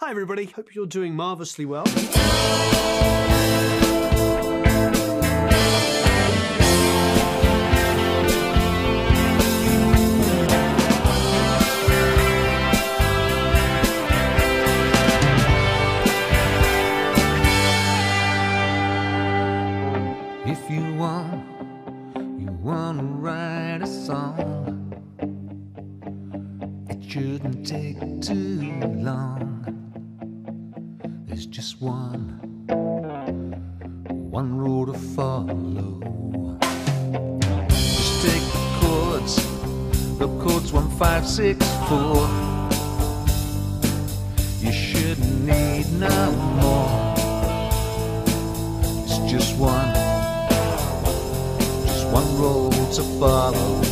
Hi, everybody. Hope you're doing marvellously well. If you want, you want to write a song. It shouldn't take too long. There's just one, one rule to follow. Just take the chords, the chords one, five, six, four. You shouldn't need no more. It's just one just one rule to follow.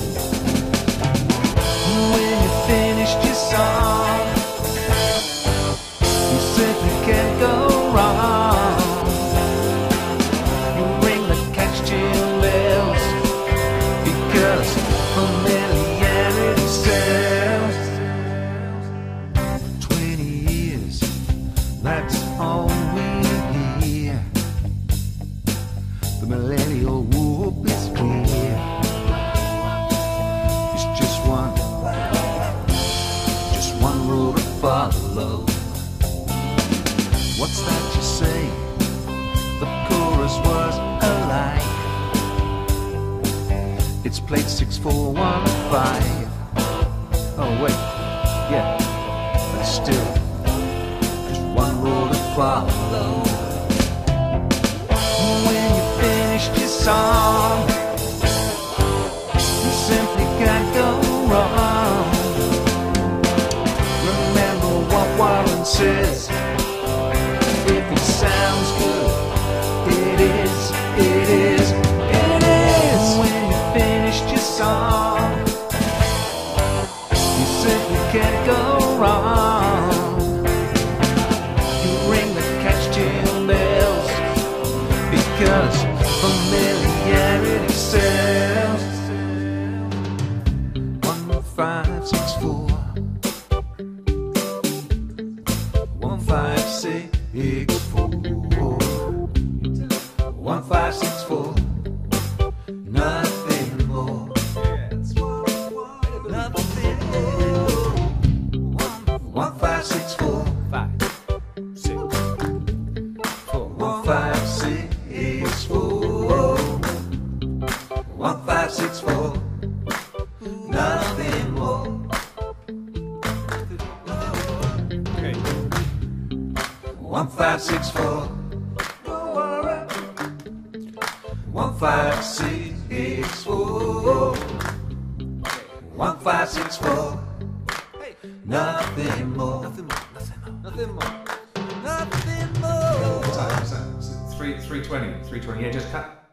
Familiarity sells. Twenty years, that's all we hear. The millennial whoop is clear. It's just one, just one rule to follow. What's that you say? The chorus was alike. It's plate six four one five. Oh wait, yeah, but still, just one rule to follow when you finished your song. You simply can't go wrong. Remember what Warren says. You simply can't go wrong. You ring the catch gin bells because familiarity sells. One five six four. One five six four. One five six four. One five six four. One five six four. One five six four. Nothing more. Nothing more. Nothing more. Nothing more. Time, it's three, 320, 320. Yeah, just cut.